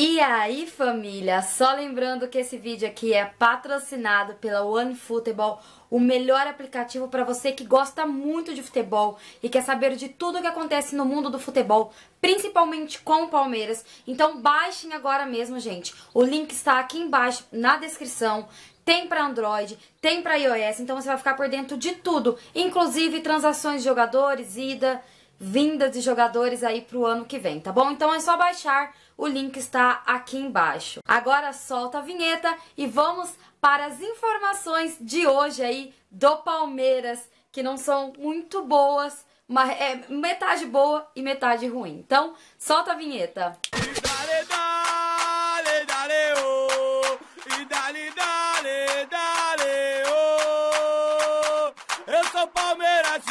E aí família, só lembrando que esse vídeo aqui é patrocinado pela OneFootball, o melhor aplicativo para você que gosta muito de futebol e quer saber de tudo o que acontece no mundo do futebol, principalmente com o Palmeiras. Então baixem agora mesmo, gente. O link está aqui embaixo na descrição. Tem para Android, tem para iOS, então você vai ficar por dentro de tudo, inclusive transações de jogadores, ida, vinda de jogadores aí pro ano que vem, tá bom? Então é só baixar o link está aqui embaixo. Agora solta a vinheta e vamos para as informações de hoje aí do Palmeiras, que não são muito boas, mas é metade boa e metade ruim. Então, solta a vinheta. Oh. Eu sou Palmeiras,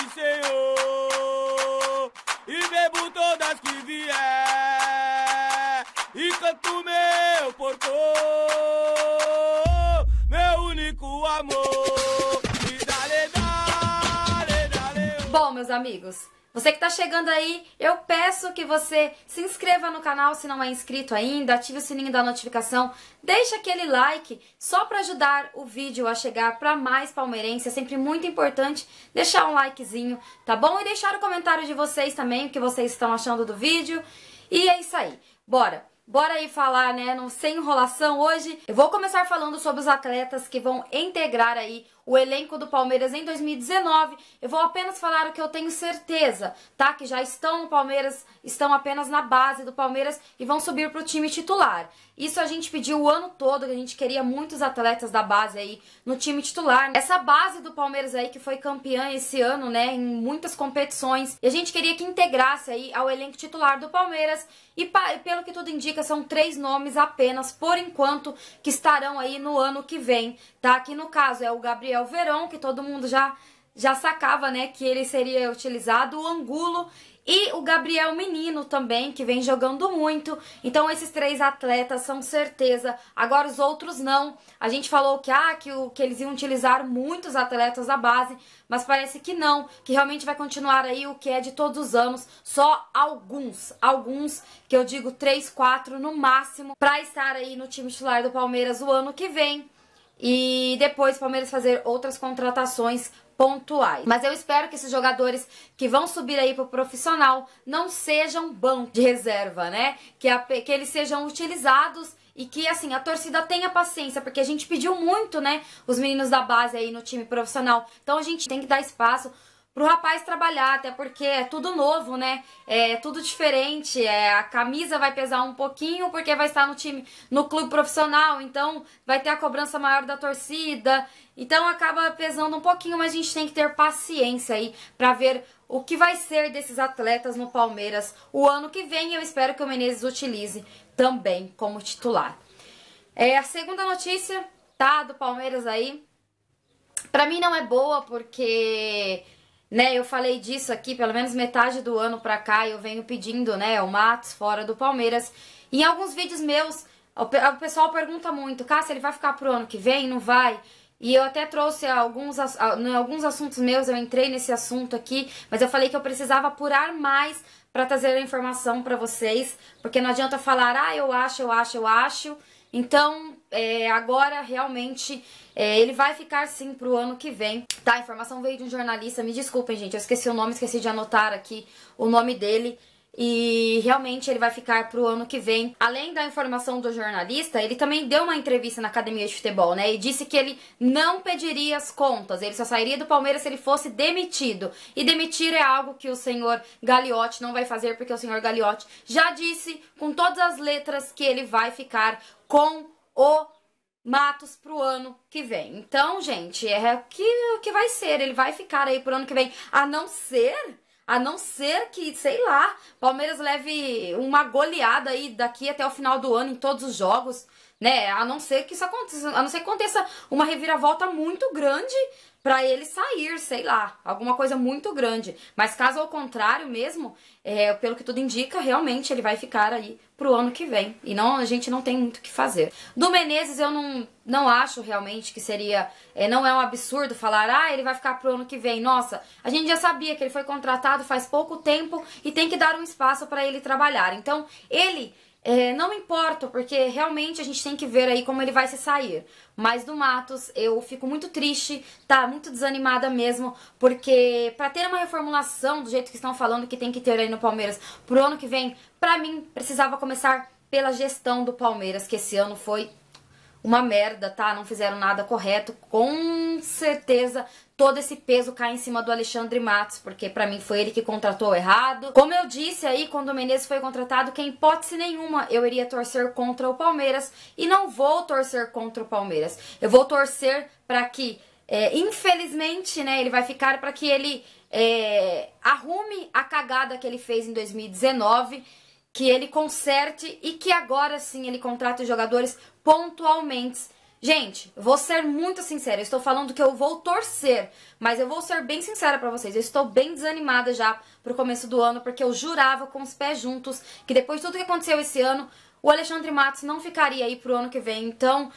amor. Bom, meus amigos, você que está chegando aí, eu peço que você se inscreva no canal se não é inscrito ainda, ative o sininho da notificação, deixe aquele like só para ajudar o vídeo a chegar para mais palmeirenses. É sempre muito importante deixar um likezinho, tá bom? E deixar o comentário de vocês também, o que vocês estão achando do vídeo. E é isso aí. Bora! Bora aí falar, né, no sem enrolação hoje. Eu vou começar falando sobre os atletas que vão integrar aí o elenco do Palmeiras em 2019. Eu vou apenas falar o que eu tenho certeza, tá? Que já estão no Palmeiras, estão apenas na base do Palmeiras e vão subir para o time titular. Isso a gente pediu o ano todo, que a gente queria muitos atletas da base aí no time titular. Essa base do Palmeiras aí que foi campeã esse ano, né, em muitas competições. E a gente queria que integrasse aí ao elenco titular do Palmeiras. E pelo que tudo indica, são três nomes apenas, por enquanto, que estarão aí no ano que vem, tá? Que no caso é o Gabriel Verão, que todo mundo já já sacava, né, que ele seria utilizado, o Angulo e o Gabriel Menino também, que vem jogando muito. Então esses três atletas são certeza. Agora os outros não. A gente falou que ah, que, o, que eles iam utilizar muitos atletas da base, mas parece que não, que realmente vai continuar aí o que é de todos os anos, só alguns, alguns que eu digo três, quatro no máximo, para estar aí no time titular do Palmeiras o ano que vem e depois o Palmeiras fazer outras contratações pontuais. Mas eu espero que esses jogadores que vão subir aí pro profissional não sejam banco de reserva, né? Que, a, que eles sejam utilizados e que assim a torcida tenha paciência, porque a gente pediu muito, né, os meninos da base aí no time profissional. Então a gente tem que dar espaço pro rapaz trabalhar, até porque é tudo novo, né? É tudo diferente. É, a camisa vai pesar um pouquinho porque vai estar no time, no clube profissional, então vai ter a cobrança maior da torcida. Então acaba pesando um pouquinho, mas a gente tem que ter paciência aí para ver o que vai ser desses atletas no Palmeiras o ano que vem. Eu espero que o Menezes utilize também como titular. É a segunda notícia, tá, do Palmeiras aí. Para mim não é boa porque né, eu falei disso aqui, pelo menos metade do ano pra cá, eu venho pedindo, né, o Matos fora do Palmeiras. Em alguns vídeos meus, o pessoal pergunta muito, Cássia, ele vai ficar pro ano que vem? Não vai? E eu até trouxe alguns, em alguns assuntos meus, eu entrei nesse assunto aqui, mas eu falei que eu precisava apurar mais para trazer a informação para vocês, porque não adianta falar, ah, eu acho, eu acho, eu acho. Então, é, agora realmente é, ele vai ficar sim pro ano que vem. Tá, a informação veio de um jornalista, me desculpem, gente, eu esqueci o nome, esqueci de anotar aqui o nome dele. E realmente ele vai ficar pro ano que vem. Além da informação do jornalista, ele também deu uma entrevista na academia de futebol, né? E disse que ele não pediria as contas, ele só sairia do Palmeiras se ele fosse demitido. E demitir é algo que o senhor Gagliotti não vai fazer, porque o senhor Gagliotti já disse com todas as letras que ele vai ficar com o Matos pro ano que vem. Então, gente, é o que, que vai ser. Ele vai ficar aí pro ano que vem. A não ser, a não ser que, sei lá, Palmeiras leve uma goleada aí daqui até o final do ano em todos os jogos, né? A não ser que isso aconteça, a não ser que aconteça uma reviravolta muito grande para ele sair, sei lá, alguma coisa muito grande. Mas caso ao contrário mesmo, é, pelo que tudo indica, realmente ele vai ficar aí pro ano que vem. E não a gente não tem muito o que fazer. Do Menezes eu não, não acho realmente que seria, é, não é um absurdo falar, ah, ele vai ficar pro ano que vem. Nossa, a gente já sabia que ele foi contratado faz pouco tempo e tem que dar um espaço para ele trabalhar. Então, ele é, não importa, porque realmente a gente tem que ver aí como ele vai se sair. Mas do Matos, eu fico muito triste, tá? Muito desanimada mesmo, porque para ter uma reformulação do jeito que estão falando que tem que ter aí no Palmeiras pro ano que vem, pra mim, precisava começar pela gestão do Palmeiras, que esse ano foi uma merda, tá? Não fizeram nada correto. Com certeza todo esse peso cai em cima do Alexandre Matos, porque para mim foi ele que contratou errado. Como eu disse aí, quando o Menezes foi contratado, que em hipótese nenhuma eu iria torcer contra o Palmeiras e não vou torcer contra o Palmeiras. Eu vou torcer para que, é, infelizmente, né, ele vai ficar para que ele é, arrume a cagada que ele fez em 2019 que ele conserte e que agora sim ele contrate jogadores pontualmente. Gente, vou ser muito sincera, estou falando que eu vou torcer, mas eu vou ser bem sincera para vocês, eu estou bem desanimada já pro começo do ano, porque eu jurava com os pés juntos que depois de tudo que aconteceu esse ano, o Alexandre Matos não ficaria aí pro ano que vem, então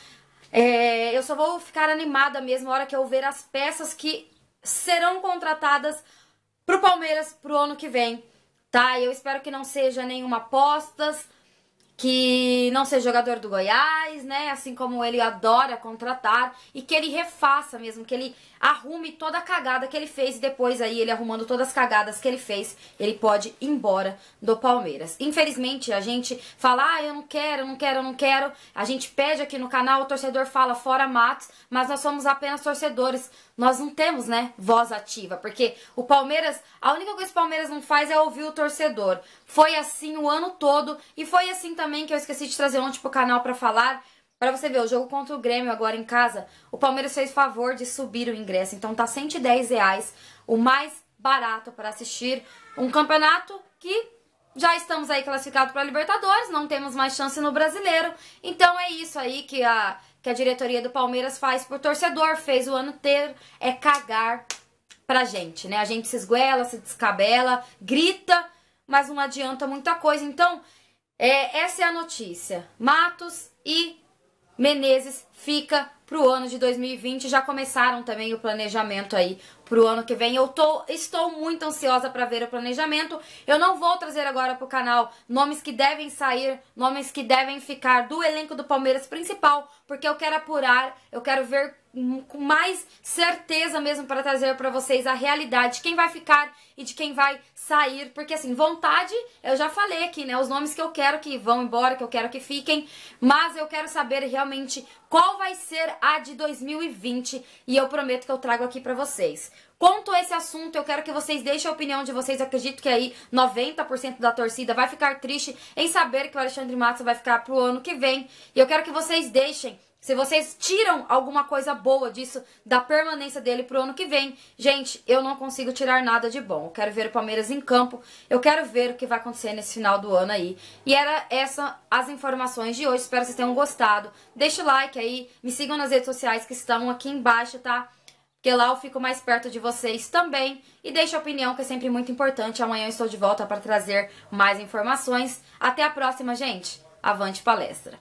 é, eu só vou ficar animada mesmo na hora que eu ver as peças que serão contratadas pro Palmeiras pro ano que vem tá? Eu espero que não seja nenhuma apostas, que não seja jogador do Goiás, né? Assim como ele adora contratar e que ele refaça mesmo, que ele arrume toda a cagada que ele fez e depois aí ele arrumando todas as cagadas que ele fez, ele pode ir embora do Palmeiras. Infelizmente, a gente fala: "Ah, eu não quero, eu não quero, eu não quero". A gente pede aqui no canal, o torcedor fala fora Matos, mas nós somos apenas torcedores. Nós não temos, né, voz ativa, porque o Palmeiras, a única coisa que o Palmeiras não faz é ouvir o torcedor. Foi assim o ano todo e foi assim também que eu esqueci de trazer ontem pro canal para falar. Para você ver, o jogo contra o Grêmio agora em casa, o Palmeiras fez favor de subir o ingresso. Então tá 110 reais, o mais barato para assistir um campeonato que já estamos aí classificados para Libertadores, não temos mais chance no Brasileiro. Então é isso aí que a, que a diretoria do Palmeiras faz por torcedor, fez o ano inteiro, é cagar pra gente, né? A gente se esguela, se descabela, grita, mas não adianta muita coisa. Então, é, essa é a notícia. Matos e Menezes fica pro ano de 2020. Já começaram também o planejamento aí pro ano que vem. Eu tô, estou muito ansiosa para ver o planejamento. Eu não vou trazer agora pro canal nomes que devem sair, nomes que devem ficar do elenco do Palmeiras principal, porque eu quero apurar, eu quero ver com mais certeza mesmo para trazer para vocês a realidade de quem vai ficar e de quem vai sair, porque assim, vontade, eu já falei aqui, né, os nomes que eu quero que vão embora, que eu quero que fiquem, mas eu quero saber realmente qual vai ser a de 2020 e eu prometo que eu trago aqui para vocês. A esse assunto, eu quero que vocês deixem a opinião de vocês. Eu acredito que aí 90% da torcida vai ficar triste em saber que o Alexandre Matos vai ficar pro ano que vem. E eu quero que vocês deixem se vocês tiram alguma coisa boa disso, da permanência dele pro ano que vem, gente, eu não consigo tirar nada de bom. Eu quero ver o Palmeiras em campo, eu quero ver o que vai acontecer nesse final do ano aí. E era essa as informações de hoje, espero que vocês tenham gostado. Deixa o like aí, me sigam nas redes sociais que estão aqui embaixo, tá? Porque lá eu fico mais perto de vocês também. E deixa a opinião, que é sempre muito importante. Amanhã eu estou de volta para trazer mais informações. Até a próxima, gente. Avante palestra!